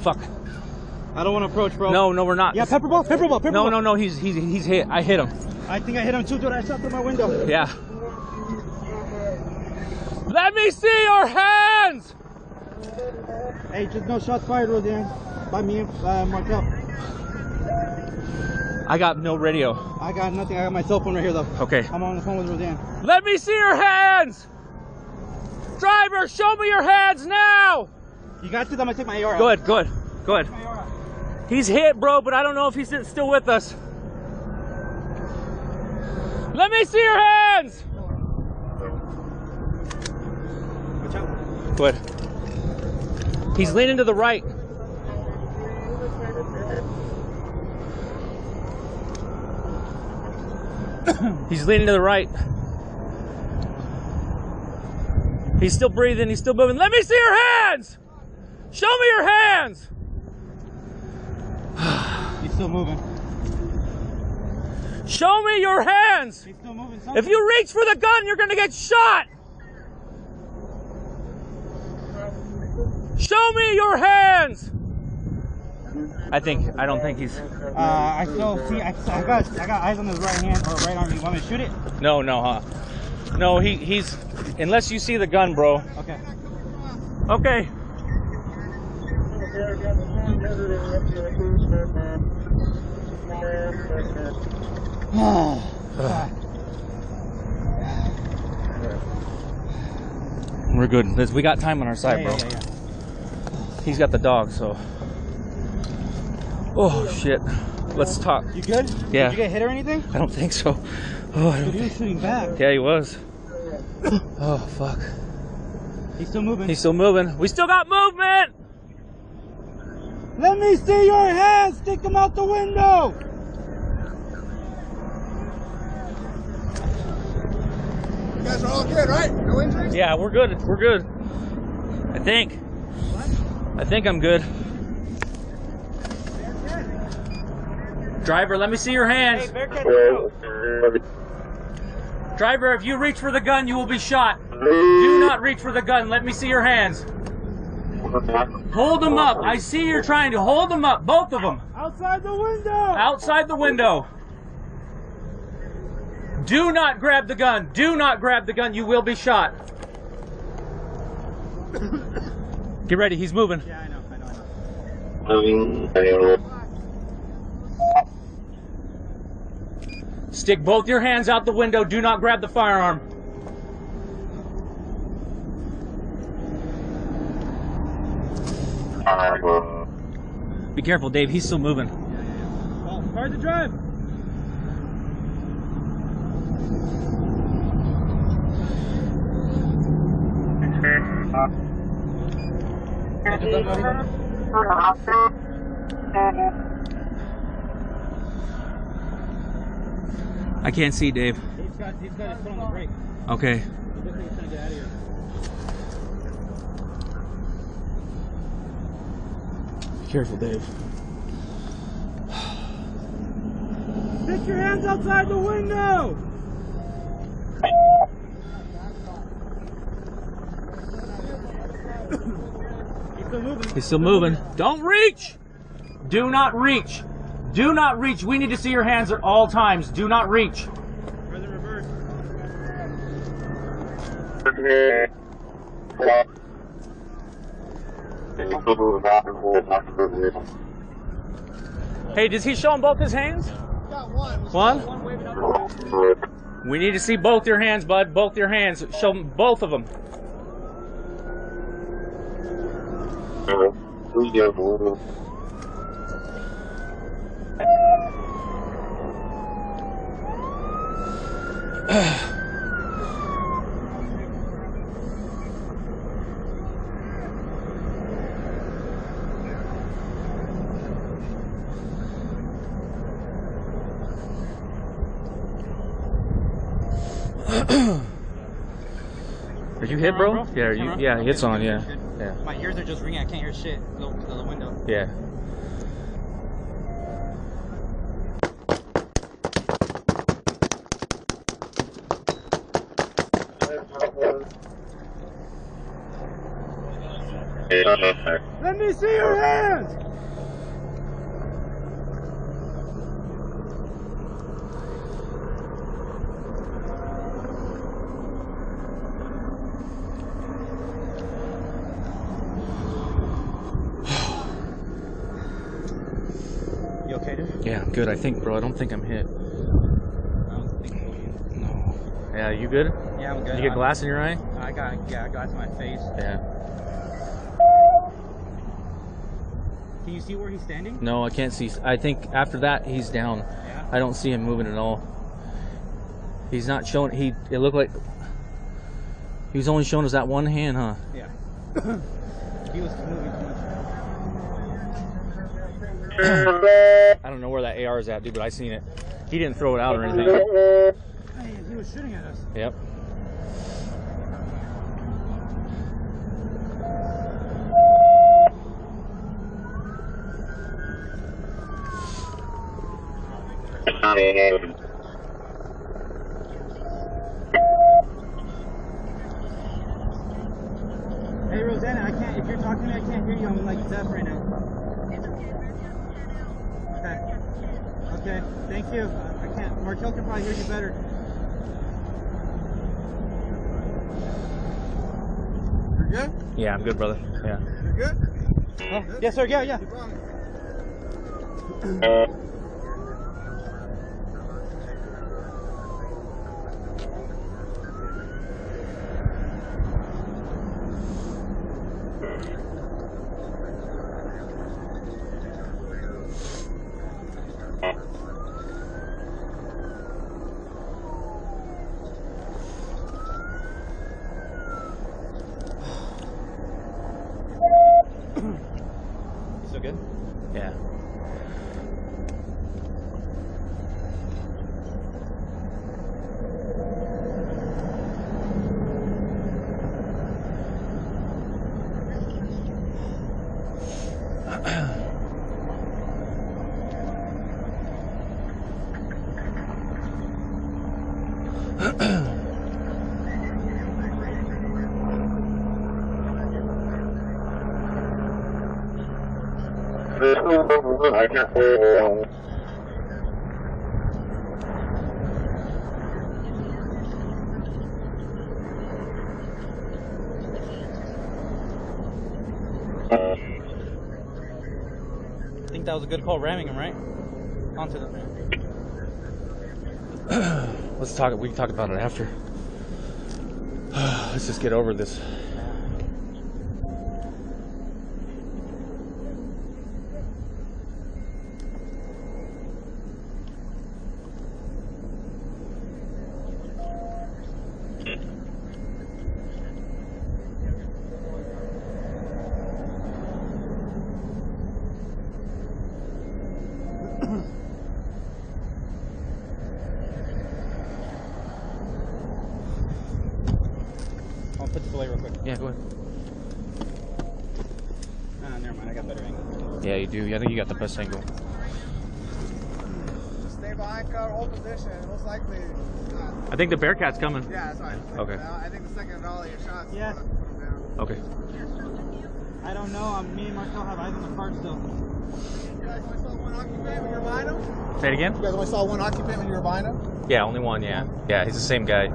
fuck. I don't want to approach, bro. No, no, we're not. Yeah, pepper ball, pepper ball, pepper No, ball. no, no. He's he's he's hit. I hit him. I think I hit him too, dude. I shot through my window. Yeah. Let me see your hands. Hey, just no shots fired, Roseanne. By me uh, Markel. I got no radio. I got nothing. I got my cell phone right here, though. Okay. I'm on the phone with Roseanne. Let me see your hands. Driver, show me your hands now. You got to? I'm gonna take my AR. out. Good, good, good. My AR. out. He's hit, bro, but I don't know if he's still with us. Let me see your hands. Watch out. Good. He's leaning to the right. He's leaning to the right. He's still breathing. He's still moving. Let me see your hands. Show me your hands. He's still moving. Show me your hands. He's still moving. If you reach for the gun, you're going to get shot. Show me your hands. I think I don't think he's Uh, I still see. I, I got. I got eyes on his right hand or right arm. You want me to shoot it? No, no, huh? No, he he's unless you see the gun, bro. Okay. Okay. We're good. We got time on our side, bro. yeah, yeah. He's got the dog, so. Oh shit. Let's talk. You good? Yeah. Did you get hit or anything? I don't think so. Oh, I Dude, don't he was shooting back. Yeah, he was. Oh fuck. He's still moving. He's still moving. We still got movement. Let me see your hands. Stick them out the window. You guys are all good, right? No injuries? Yeah, we're good. We're good. I think. What? I think I'm good. Driver, let me see your hands. Driver, if you reach for the gun, you will be shot. Do not reach for the gun. Let me see your hands. Hold them up. I see you're trying to hold them up, both of them. Outside the window. Outside the window. Do not grab the gun. Do not grab the gun. You will be shot. Get ready. He's moving. Yeah, I know. I know. I know. Stick both your hands out the window. Do not grab the firearm. Be careful, Dave. He's still moving. Well, hard to drive. I can't see, Dave. He's got. He's got his foot on the brake. Okay. He looks like he's trying to get out of here. Be careful, Dave. Stick your hands outside the window. He's still moving. He's still moving. Don't reach! Do not reach. Do not reach. We need to see your hands at all times. Do not reach. Present reverse. Hey, does he show him both his hands? One. One? We need to see both your hands, bud. Both your hands. Show 'em both of them. Are you hit, bro? Camera, Yeah, bro? you, yeah, Okay, hits on, yeah. Yeah. My ears are just ringing. I can't hear shit. The, the window. Yeah. Let me see your hands. Yeah, I'm good. I think, bro. I don't think I'm hit. I don't think. No. Yeah, you good? Yeah, I'm good. You get glass in your eye? I got yeah, I got to my face. Yeah. Can you see where he's standing? No, I can't see. I think after that he's down. Yeah. I don't see him moving at all. He's not showing. He. It looked like he was only showing us that one hand, huh? Yeah. he was moving too much. I don't know where that AR is at, dude, but I seen it. He didn't throw it out or anything. Hey, he was shooting at us. Yep. Hey, Rosanna, I can't. If you're talking to me, I can't hear you. I'm like deaf right now. Okay. Okay. Thank you. I I can't. Markel probably hear you better. You're good? Yeah, I'm good, brother. Yeah. You're good? Oh, yes, sir. Yeah, yeah. Keep on. You still good? Yeah. I think that was a good call ramming him, right? Onto the. Let's talk. We can talk about it after. Let's just get over this. I'll put this away real quick. Yeah, go ahead. Ah, never mind. I got better angle. Yeah, you do. I think you got the best angle. Just stay behind cover, hold position. Most likely. Uh, I think the Bearcat's coming. yeah, that's fine. Okay. Uh, I think the second of all your shots. Yeah. Okay. I don't know. I'm, me and Markel have eyes on the card still. You guys only saw one occupant when you were buying them? Say it again. You guys only saw one occupant when you were buying them? Yeah, only one. Yeah. Yeah, he's the same guy.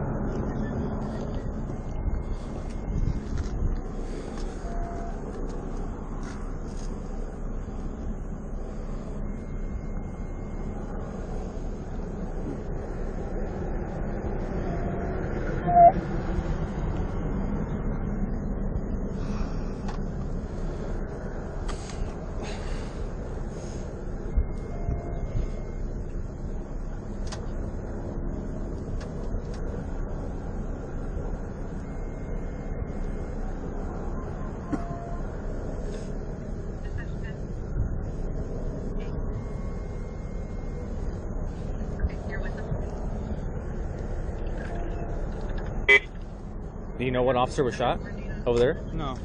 Do you know what officer was shot over there? No.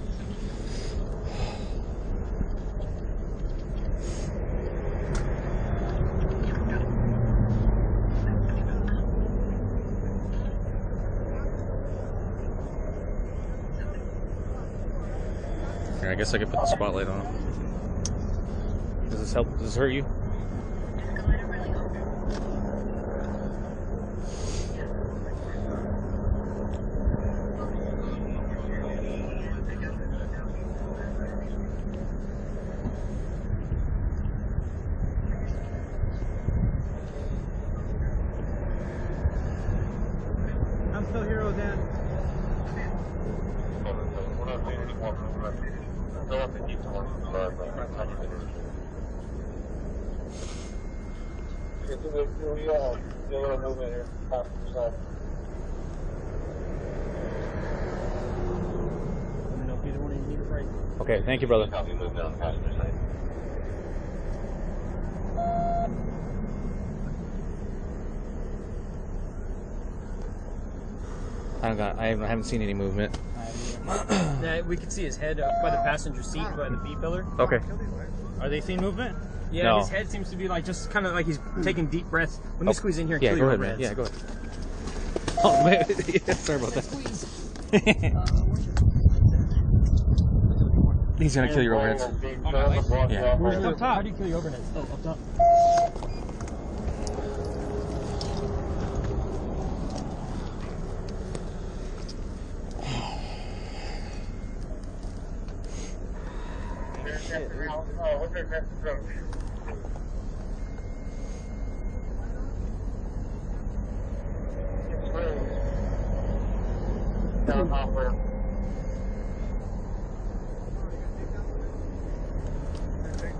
Here, I guess I could put the spotlight on him. Does this help? Does this hurt you? I'm still here, Roseanne. Let me know if either one of you need a break. Okay, thank you, brother. I don't got. I haven't, I haven't seen any movement. Yeah, we can see his head up by the passenger seat by the B pillar. Okay. Are they seeing movement? Yeah, No. his head seems to be like just kind of like he's taking deep breaths. Let me Oh, squeeze in here and Yeah, kill go your ahead, man. Yeah, go ahead. Oh man, yeah, sorry about that. He's gonna kill your overheads. Yeah. Where's up top? How do you kill your overheads? Oh, up top.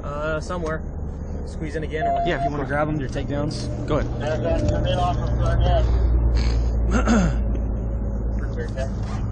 Uh, somewhere. Squeeze in again, or yeah, if you want to grab them, your takedowns. Go ahead.